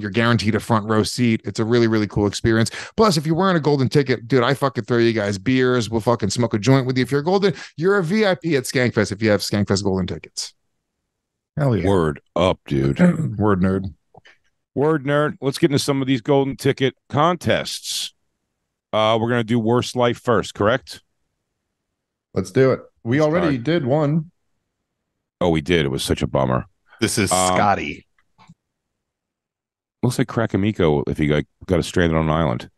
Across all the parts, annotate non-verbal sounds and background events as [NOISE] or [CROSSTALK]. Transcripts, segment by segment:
You're guaranteed a front row seat. It's a really, really cool experience. Plus, if you're wearing a golden ticket, dude, I fucking throw you guys beers. We'll fucking smoke a joint with you. If you're golden, you're a VIP at Skankfest if you have Skankfest golden tickets. Hell yeah. Word up, dude. [CLEARS THROAT] Word nerd. Word nerd. Let's get into some of these golden ticket contests. Uh, we're gonna do worst life first, correct? Let's do it. We already start. did one. Oh, we did. It was such a bummer. This is Um, Scotty. Looks like Krakamiko if he got got stranded on an island.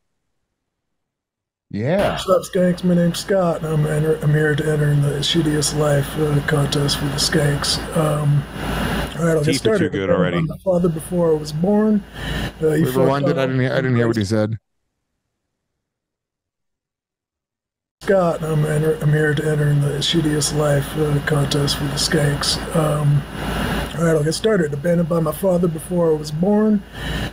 Yeah. What's up, Skanks? My name's Scott, and I'm, enter- I'm here to enter in the Shittiest Life uh, contest for the Skanks. Um, all right, I'll get Teeth are too good already. My father, before I was born, uh, he We rewinded. fucked I didn't hear, I didn't hear what he said. Scott, I'm, enter- I'm here to enter in the Shittiest Life uh, contest for the Skanks. Um, all right, I'll get started. Abandoned by my father before I was born.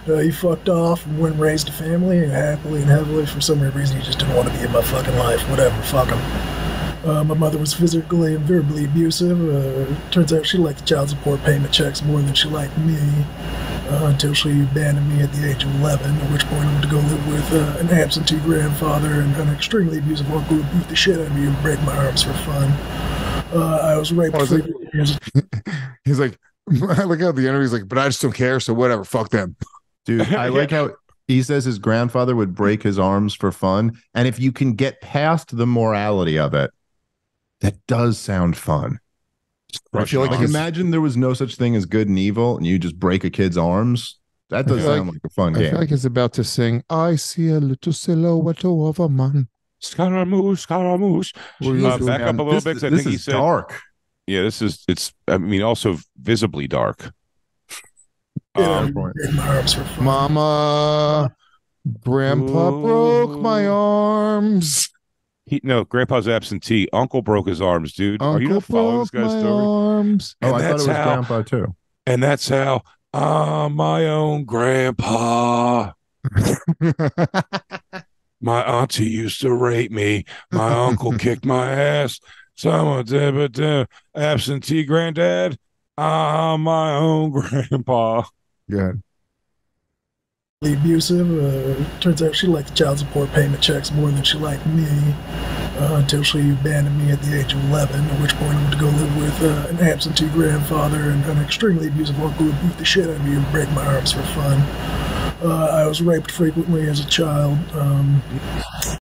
Uh, he fucked off and went and raised a family and happily and heavily. For some reason, he just didn't want to be in my fucking life. Whatever, fuck him. Uh, my mother was physically and verbally abusive. Uh, turns out she liked the child support payment checks more than she liked me. Uh, until she abandoned me at the age of 11, at which point I went to go live with uh, an absentee grandfather and an extremely abusive uncle who beat the shit out of me and break my arms for fun. Uh, I was raped Oh, is it- [LAUGHS] He's like, [LAUGHS] I look at the interview. He's like, but I just don't care. So whatever. Fuck them. Dude, [LAUGHS] I like how he says his grandfather would break his arms for fun. And if you can get past the morality of it, that does sound fun. I feel like, Crushing imagine there was no such thing as good and evil and you just break a kid's arms. That does feel sound like- like, a fun I game. feel like he's about to sing. I see a little silhouette of a man. Scaramouche, Scaramouche. Will Uh, back that? up a little this, bit. 'cause I this think he is said, dark. yeah, this is, it's, I mean, also visibly dark. Um, break my arms for fun. Mama, Grandpa broke my arms. He, no, grandpa's absentee. Uncle broke his arms, dude. Are you not following this guy's story? arms. Oh, And I thought it was how- grandpa too. And that's how I'm my own grandpa. [LAUGHS] My auntie used to rape me. My uncle [LAUGHS] kicked my ass. Someone did, but uh, absentee granddad. I'm my own grandpa. Good. Abusive. Uh, turns out she liked child support payment checks more than she liked me. Uh, until she abandoned me at the age of 11, at which point I went to go live with uh, an absentee grandfather and an extremely abusive uncle who beat the shit out of me and break my arms for fun. Uh, I was raped frequently as a child. Um,